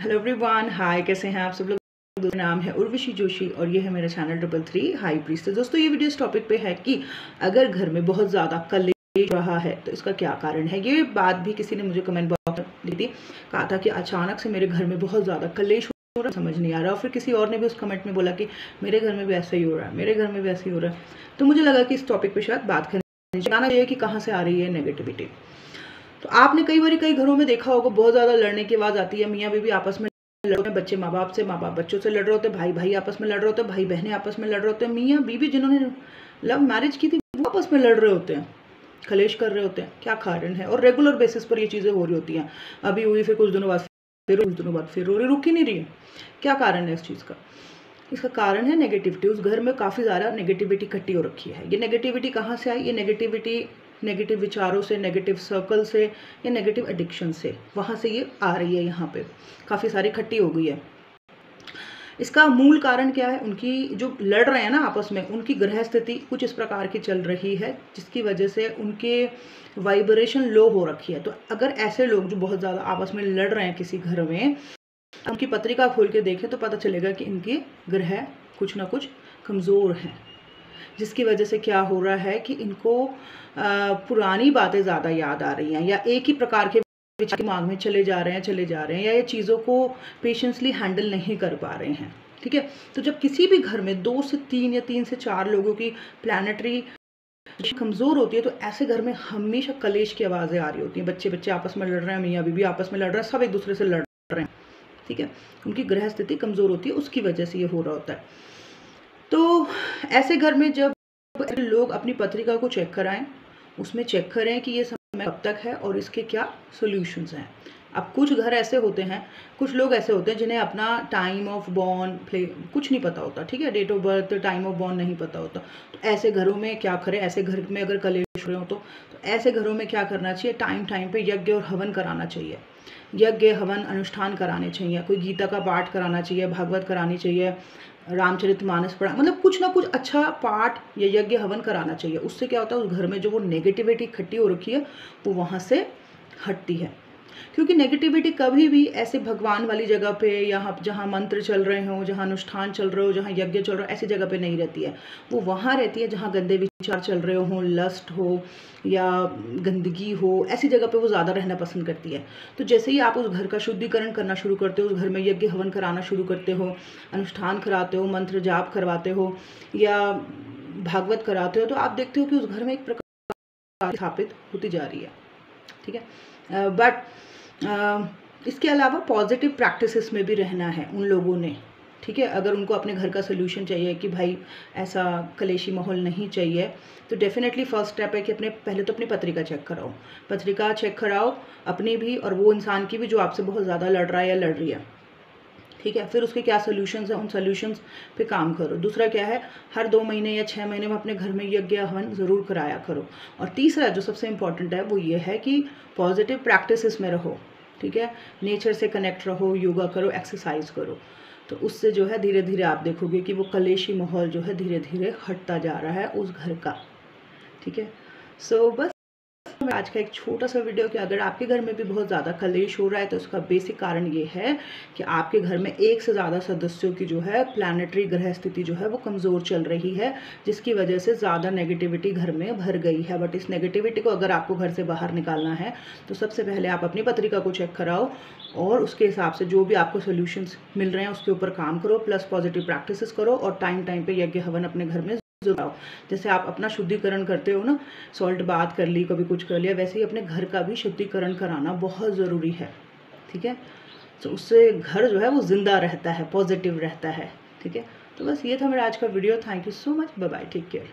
Hello everyone hi कैसे हैं आप सब लोग? नाम है उर्वशी जोशी और ये है मेरा चैनल डबल थ्री हाई प्रीस तो दोस्तों, ये वीडियो इस टॉपिक पे है कि अगर घर में बहुत ज़्यादा कलेश रहा है तो इसका क्या कारण है? ये बात भी किसी ने मुझे कमेंट बॉक्स में दी थी। कहा था कि अचानक से मेरे घर में बहुत ज़्यादा कलेश हो रहा है, समझ नहीं आ रहा। और फिर किसी और ने भी उस कमेंट में बोला कि मेरे घर में भी ऐसा ही हो रहा है, मेरे घर में भी ऐसा ही हो रहा है। तो मुझे लगा कि इस टॉपिक पर शायद बात करनी चाहिए। कि कहाँ से आ रही है नेगेटिविटी तो आपने कई बार कई घरों में देखा होगा, बहुत ज़्यादा लड़ने की आवाज़ आती है। मियाँ बीबी आपस में लड़ रहे बच्चे माँ बाप से माँ बाप बच्चों से लड़ रहे होते भाई भाई आपस में लड़ रहे होते भाई बहनें आपस में लड़ रहे होते हैं। मियाँ बीबी जिन्होंने लव मैरिज की थी, वो आपस में लड़ रहे होते हैं खलेश कर रहे होते हैं। क्या कारण है? और रेगुलर बेसिस पर ये चीज़ें हो रही होती हैं। अभी हुई, फिर कुछ दिनों बाद, फिर कुछ दिनों बाद, फिर हो रही, रुक ही नहीं रही है। क्या कारण है इस चीज़ का? इसका कारण है नेगेटिविटी उस घर में काफ़ी ज़्यादा नेगेटिविटी इकट्ठी हो रखी है। ये नेगेटिविटी कहाँ से आई? ये नेगेटिविटी नेगेटिव विचारों से नेगेटिव सर्कल से या नेगेटिव एडिक्शन से। वहाँ से ये आ रही है यहाँ पे। काफ़ी सारी इकट्ठी हो गई है। इसका मूल कारण क्या है? उनकी जो लड़ रहे हैं ना आपस में, उनकी ग्रह स्थिति कुछ इस प्रकार की चल रही है, जिसकी वजह से उनके वाइब्रेशन लो हो रखी है। तो अगर ऐसे लोग जो बहुत ज़्यादा आपस में लड़ रहे हैं किसी घर में, उनकी पत्रिका खोल के देखें तो पता चलेगा कि इनके ग्रह कुछ ना कुछ कमज़ोर हैं। जिसकी वजह से क्या हो रहा है कि इनको पुरानी बातें ज़्यादा याद आ रही हैं या एक ही प्रकार के दिमाग में चले जा रहे हैं, चले जा रहे हैं या ये चीज़ों को पेशेंसली हैंडल नहीं कर पा रहे हैं, ठीक है? तो जब किसी भी घर में दो से तीन या तीन से चार लोगों की प्लानटरी कमज़ोर होती है तो ऐसे घर में हमेशा कलेश की आवाज़ें आ रही होती हैं। बच्चे बच्चे आपस में लड़ रहे हैं मियाँ बीबी आपस में लड़ रहे हैं, सब एक दूसरे से लड़ रहे हैं, ठीक है? उनकी ग्रह स्थिति कमज़ोर होती है, उसकी वजह से ये हो रहा होता है। तो ऐसे घर में जब लोग अपनी पत्रिका को चेक कराएँ उसमें चेक करें कि ये समय कब तक है और इसके क्या सोल्यूशंस हैं। अब कुछ घर ऐसे होते हैं कुछ लोग ऐसे होते हैं जिन्हें अपना टाइम ऑफ़ बॉर्न प्ले कुछ नहीं पता होता ठीक है? Date of birth time of born नहीं पता होता। तो ऐसे घरों में क्या करें? ऐसे घर में अगर कलेश हो तो, तो ऐसे घरों में क्या करना चाहिए? टाइम टाइम पे यज्ञ और हवन कराना चाहिए। यज्ञ, हवन, अनुष्ठान कराने चाहिए, कोई गीता का पाठ कराना चाहिए, भागवत करानी चाहिए, रामचरित मानस पढ़ा मतलब कुछ ना कुछ अच्छा पाठ या यज्ञ, हवन कराना चाहिए। उससे क्या होता है, उस घर में जो वो नेगेटिविटी इकट्ठी हो रखी है, वो वहाँ से हटती है। क्योंकि नेगेटिविटी कभी भी ऐसे भगवान वाली जगह पे या जहाँ मंत्र चल रहे हो, जहाँ अनुष्ठान चल रहे हो, जहाँ यज्ञ चल रहा हो, ऐसी जगह पे नहीं रहती है। वो वहाँ रहती है जहाँ गंदे विचार चल रहे हो, लस्ट हो या गंदगी हो, ऐसी जगह पे वो ज़्यादा रहना पसंद करती है। तो जैसे ही आप उस घर का शुद्धिकरण करना शुरू करते हो, उस घर में यज्ञ हवन कराना शुरू करते हो, अनुष्ठान कराते हो, मंत्र जाप करवाते हो या भागवत कराते हो तो आप देखते हो कि उस घर में एक प्रकार स्थापित होती जा रही है। ठीक है? बट इसके अलावा पॉजिटिव प्रैक्टिसेस में भी रहना है उन लोगों ने, ठीक है? अगर उनको अपने घर का सोल्यूशन चाहिए कि भाई ऐसा कलेशी माहौल नहीं चाहिए तो डेफिनेटली फ़र्स्ट स्टेप है कि अपने, पहले तो अपनी पत्रिका चेक कराओ। पत्रिका चेक कराओ, अपनी भी और वो इंसान की भी जो आपसे बहुत ज़्यादा लड़ रहा है या लड़ रही है। ठीक है? फिर उसके क्या सोल्यूशंस हैं? उन सोल्यूशंस पे काम करो। दूसरा क्या है? हर दो महीने या छः महीने में अपने घर में यज्ञ हवन ज़रूर कराया करो। और तीसरा जो सबसे इंपॉर्टेंट है वो ये है कि पॉजिटिव प्रैक्टिस में रहो ठीक है? नेचर से कनेक्ट रहो योगा करो एक्सरसाइज करो। तो उससे जो है धीरे धीरे आप देखोगे कि वो कलेशी माहौल जो है धीरे धीरे हटता जा रहा है उस घर का ठीक है? सो so, बस आज का एक छोटा सा वीडियो कि अगर आपके घर में भी बहुत ज़्यादा कलेश हो रहा है तो उसका बेसिक कारण ये है कि आपके घर में एक से ज़्यादा सदस्यों की जो है प्लानिटरी ग्रह स्थिति जो है वो कमज़ोर चल रही है, जिसकी वजह से ज़्यादा नेगेटिविटी घर में भर गई है। बट इस नेगेटिविटी को अगर आपको घर से बाहर निकालना है तो सबसे पहले आप अपनी पत्रिका को चेक कराओ और उसके हिसाब से जो भी आपको सोल्यूशंस मिल रहे हैं, उसके ऊपर काम करो प्लस पॉजिटिव प्रैक्टिस करो और टाइम टाइम पर यज्ञ हवन अपने घर में ज़रूर जैसे आप अपना शुद्धिकरण करते हो ना सॉल्ट बात कर ली, कभी कुछ कर लिया, वैसे ही अपने घर का भी शुद्धिकरण कराना बहुत ज़रूरी है, ठीक है? तो उससे घर जो है वो ज़िंदा रहता है पॉजिटिव रहता है, ठीक है? तो बस ये था मेरा आज का video thank you so much bye bye take care